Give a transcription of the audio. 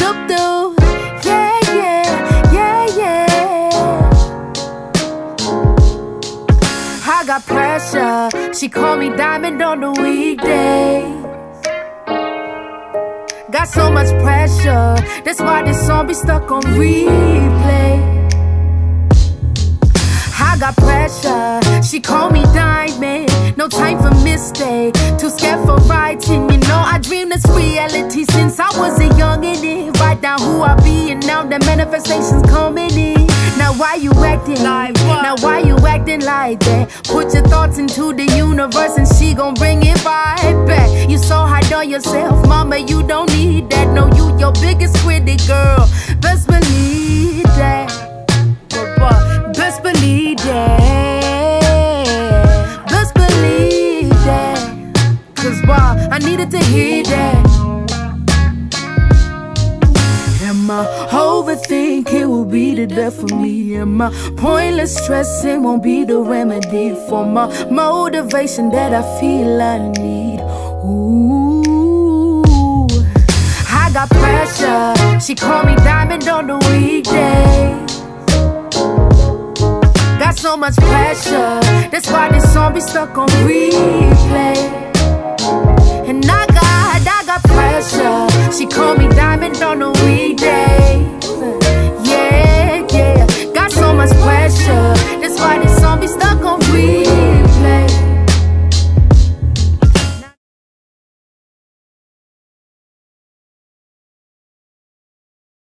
yeah, yeah, yeah, yeah. I got pressure. She call me diamond on the weekday. Got so much pressure. That's why this song be stuck on replay. I got pressure. She called me diamond. No time for mistake. Too scared for writing. You know I dream this reality Since I was a youngin' Down who I be, and now the manifestations coming in. Now why you acting like what? Now why you acting like that? Put your thoughts into the universe and she gon' bring it right back. You so hard on yourself, mama, you don't need that. No, you your biggest critic, girl. Best believe that. Best believe that. Best believe that. Cause why? I needed to hear that. Am I overthinking will be the death of me? Am I pointless stressing won't be the remedy for my motivation that I feel I need? Ooh, I got pressure. She call me Diamond on the weekdays. Got so much pressure, that's why this song be stuck on replay. And I got, I got pressure. She call me Diamond on the weekday. stop, it's stuck free.